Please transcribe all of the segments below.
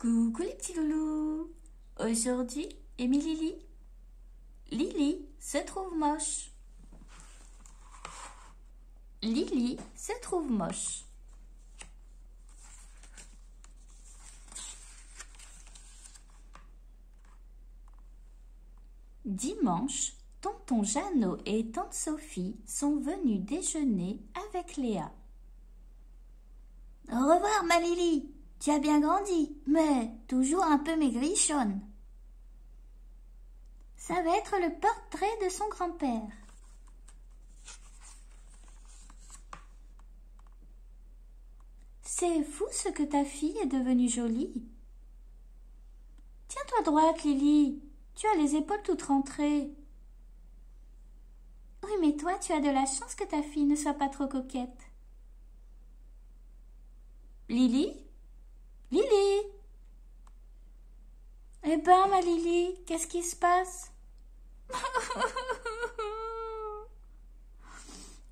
Coucou les petits loulous Aujourd'hui, Émilie Lily Lily se trouve moche. Lily se trouve moche. Dimanche, tonton Jeannot et tante Sophie sont venus déjeuner avec Léa. Au revoir, ma Lily. Tu as bien grandi, mais toujours un peu maigrichonne. Ça va être le portrait de son grand-père. C'est fou ce que ta fille est devenue jolie. Tiens-toi droite, Lily. Tu as les épaules toutes rentrées. Oui, mais toi, tu as de la chance que ta fille ne soit pas trop coquette. Lily Lily Eh ben, ma Lily, qu'est-ce qui se passe?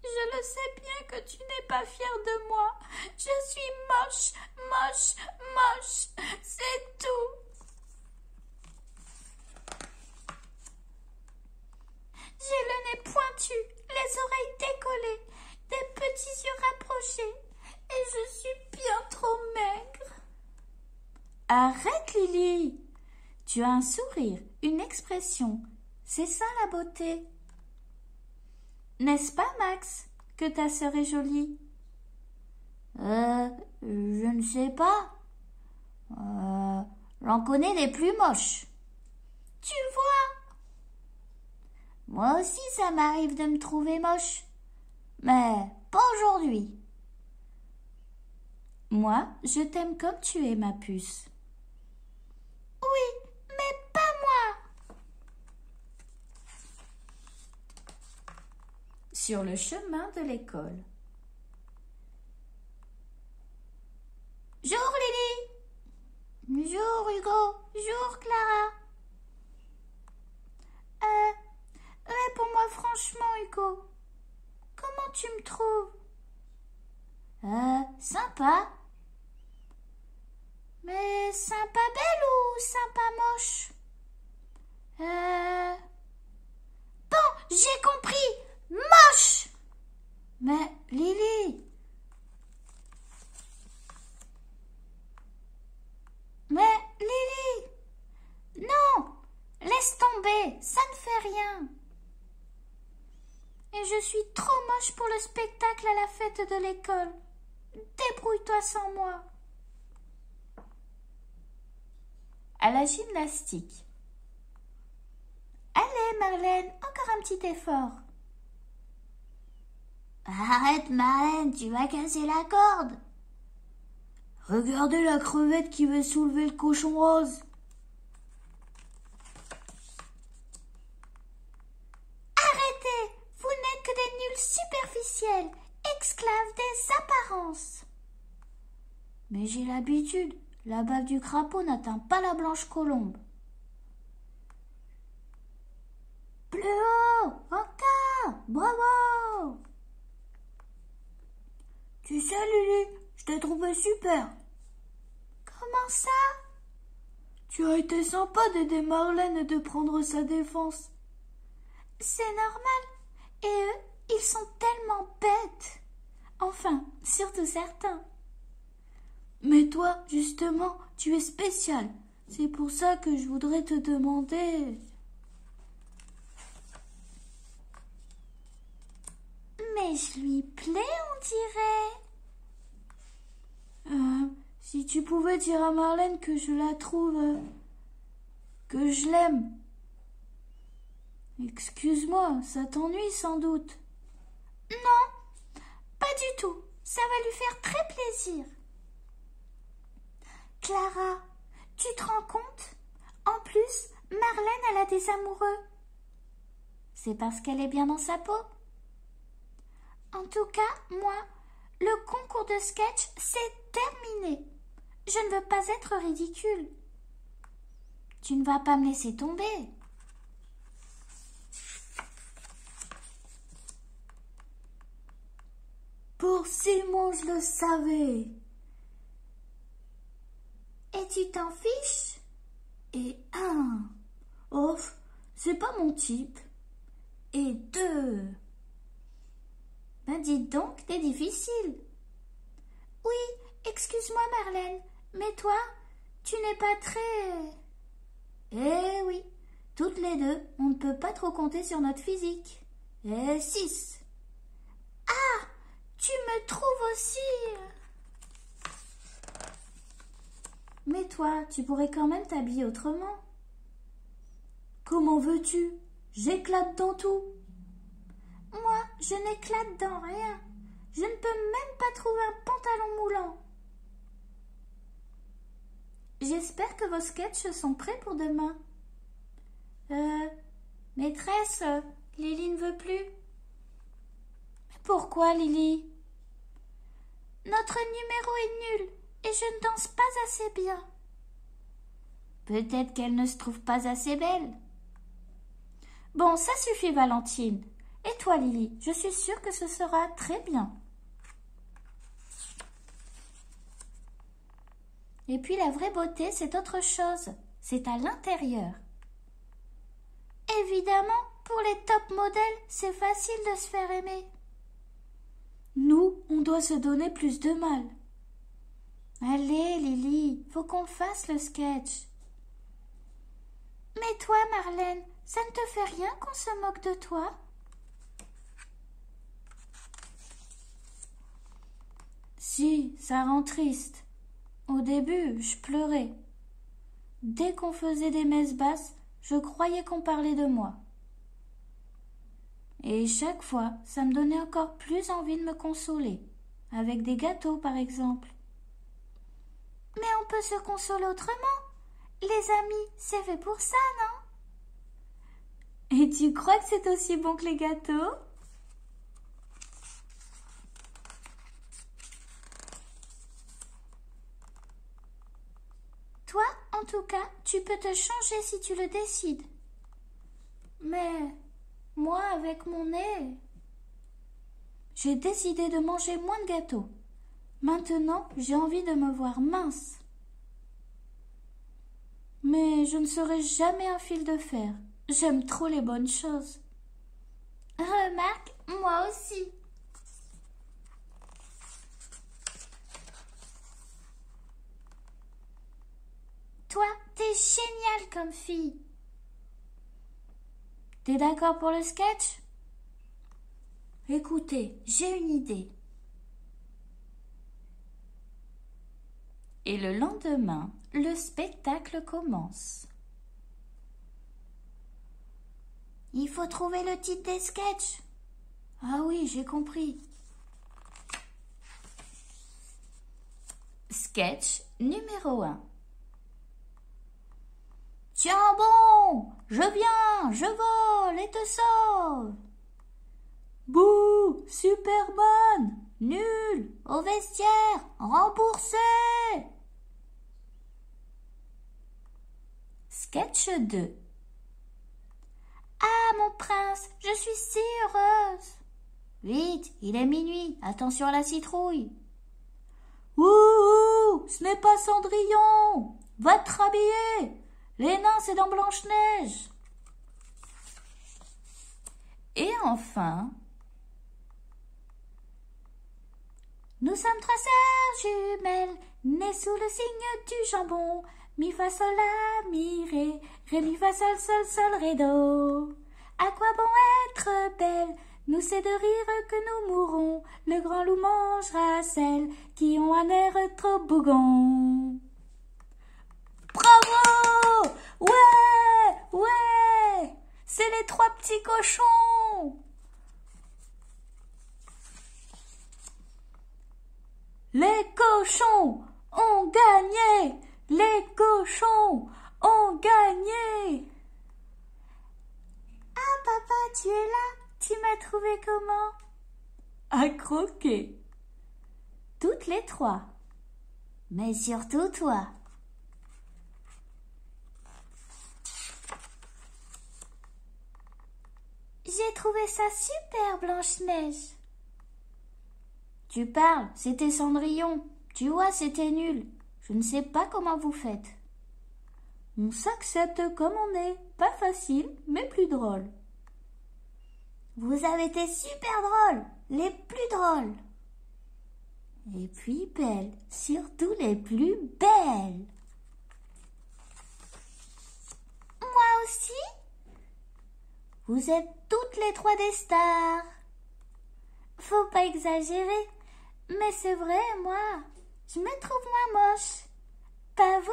Je le sais bien que tu n'es pas fière de moi. Je suis moche, moche, moche. C'est tout. J'ai le nez pointu, les oreilles décollées, des petits yeux rapprochés, et je suis bien trop maigre. Arrête, Lily. Un sourire, une expression. C'est ça la beauté. N'est-ce pas, Max, que ta sœur est jolie? Euh, je ne sais pas. Euh, j'en des plus moches. Tu vois? Moi aussi, ça m'arrive de me trouver moche. Mais pas aujourd'hui. Moi, je t'aime comme tu es, ma puce. Oui, mais pas moi. Sur le chemin de l'école. Jour Lily. Jour Hugo. Jour Clara. Euh, réponds-moi franchement, Hugo. Comment tu me trouves? Euh, sympa. Mais sympa belle ou sympa moche? Euh. Bon, j'ai compris. Moche. Mais Lily. Mais Lily. Non. Laisse tomber. Ça ne fait rien. Et je suis trop moche pour le spectacle à la fête de l'école. Débrouille-toi sans moi. À la gymnastique. Allez, Marlène, encore un petit effort. Arrête, Marlène, tu vas casser la corde. Regardez la crevette qui veut soulever le cochon rose. Arrêtez, vous n'êtes que des nuls superficiels, esclaves des apparences. Mais j'ai l'habitude, la balle du crapaud n'atteint pas la blanche colombe. Plus haut, encore, bravo. Tu sais, Lily, je t'ai trouvé super. Comment ça? Tu as été sympa d'aider Marlène de prendre sa défense. C'est normal. Et eux, ils sont tellement bêtes. Enfin, surtout certains. Mais toi, justement, tu es spécial. C'est pour ça que je voudrais te demander. Mais je lui plais, on dirait. Euh, si tu pouvais dire à Marlène que je la trouve. euh, que je l'aime. Excuse-moi, ça t'ennuie sans doute. Non, pas du tout. Ça va lui faire très plaisir. Clara, tu te rends compte? En plus, Marlène, elle a des amoureux. C'est parce qu'elle est bien dans sa peau. En tout cas, moi, le concours de sketch, c'est terminé. Je ne veux pas être ridicule. Tu ne vas pas me laisser tomber. Pour Simon, je le savais. Et tu t'en fiches? Et un. Oh, c'est pas mon type. Et deux. Ben dites donc, t'es difficile. Oui, excuse-moi Marlène, mais toi, tu n'es pas très... Eh oui, toutes les deux, on ne peut pas trop compter sur notre physique. Et six. Ah, tu me trouves aussi... Mais toi, tu pourrais quand même t'habiller autrement. Comment veux-tu? J'éclate dans tout. Moi, je n'éclate dans rien. Je ne peux même pas trouver un pantalon moulant. J'espère que vos sketchs sont prêts pour demain. Euh, maîtresse, Lily ne veut plus. Pourquoi, Lily? Notre numéro est nul et je ne danse pas assez bien. Peut-être qu'elle ne se trouve pas assez belle. Bon, ça suffit, Valentine. Et toi, Lily, je suis sûre que ce sera très bien. Et puis la vraie beauté, c'est autre chose. C'est à l'intérieur. Évidemment, pour les top modèles, c'est facile de se faire aimer. Nous, on doit se donner plus de mal. Allez, Lily, faut qu'on fasse le sketch. Mais toi, Marlène, ça ne te fait rien qu'on se moque de toi? Si, ça rend triste. Au début, je pleurais. Dès qu'on faisait des messes basses, je croyais qu'on parlait de moi. Et chaque fois, ça me donnait encore plus envie de me consoler, avec des gâteaux par exemple. Mais on peut se consoler autrement. Les amis, c'est fait pour ça, non? Et tu crois que c'est aussi bon que les gâteaux Toi, en tout cas, tu peux te changer si tu le décides. Mais moi, avec mon nez, j'ai décidé de manger moins de gâteaux. Maintenant, j'ai envie de me voir mince. Mais je ne serai jamais un fil de fer. J'aime trop les bonnes choses. Remarque, moi aussi. Toi, t'es géniale comme fille. T'es d'accord pour le sketch? Écoutez, j'ai une idée. Et le lendemain, le spectacle commence. Il faut trouver le titre des sketchs. Ah oui, j'ai compris. Sketch numéro 1. Tiens bon, je viens, je vole et te sauve. Bouh, super bonne, nul, au vestiaire, remboursé. Sketch 2. Ah, mon prince, je suis si heureuse. Vite, il est minuit, attention à la citrouille. Ouh, ce n'est pas Cendrillon. Va te rhabiller. Les nains, c'est dans Blanche-Neige. Et enfin, nous sommes trois sœurs jumelles, nées sous le signe du jambon. Mi fa sol la mi ré, ré mi fa sol sol sol ré do. À quoi bon être belle Nous c'est de rire que nous mourrons. Le grand loup mangera celles qui ont un air trop bougon. Bravo Ouais Ouais. C'est les trois petits cochons. Les cochons ont gagné. Les cochons ont gagné. Ah papa, tu es là? Tu m'as trouvé comment? À croquer. Toutes les trois. Mais surtout toi. J'ai trouvé ça super, Blanche-Neige. Tu parles, c'était Cendrillon. Tu vois, c'était nul. Je ne sais pas comment vous faites. On s'accepte comme on est, pas facile, mais plus drôle. Vous avez été super drôles, les plus drôles. Et puis belles, surtout les plus belles. Moi aussi? Vous êtes toutes les trois des stars. Faut pas exagérer, mais c'est vrai, moi, je me trouve moins moche. Pas vous?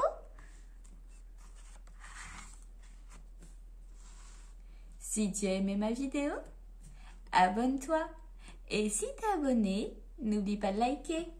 Si tu as aimé ma vidéo, abonne-toi. Et si t'es abonné, n'oublie pas de liker.